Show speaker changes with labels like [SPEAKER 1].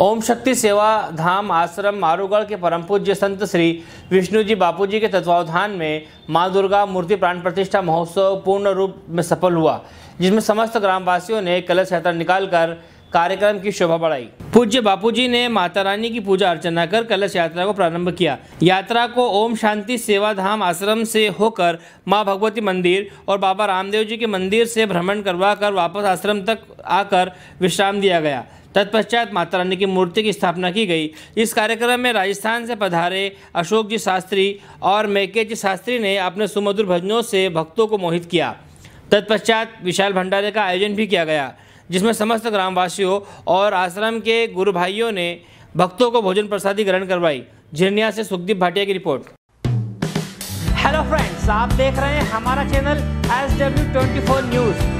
[SPEAKER 1] ओम शक्ति सेवा धाम आश्रम मारूगढ़ के परम पूज्य संत श्री विष्णु जी बापू जी के तत्वावधान में माँ दुर्गा मूर्ति प्राण प्रतिष्ठा महोत्सव पूर्ण रूप में सफल हुआ, जिसमें समस्त ग्रामवासियों ने कलश यात्रा निकालकर कार्यक्रम की शोभा बढ़ाई। पूज्य बापूजी ने माता रानी की पूजा अर्चना कर कलश यात्रा को प्रारंभ किया। यात्रा को ओम शांति सेवा धाम आश्रम से होकर माँ भगवती मंदिर और बाबा रामदेव जी के मंदिर से भ्रमण करवा कर वापस आश्रम तक आकर विश्राम दिया गया। तत्पश्चात माता रानी की मूर्ति की स्थापना की गई। इस कार्यक्रम में राजस्थान से पधारे अशोक जी शास्त्री और मैके जी शास्त्री ने अपने सुमधुर भजनों से भक्तों को मोहित किया। तत्पश्चात विशाल भंडारे का आयोजन भी किया गया, जिसमें समस्त ग्रामवासियों और आश्रम के गुरु भाइयों ने भक्तों को भोजन प्रसादी ग्रहण करवाई। झिरनिया से सुखदीप भाटिया की रिपोर्ट। हेलो फ्रेंड्स आप देख रहे हैं हमारा channel S W twenty four news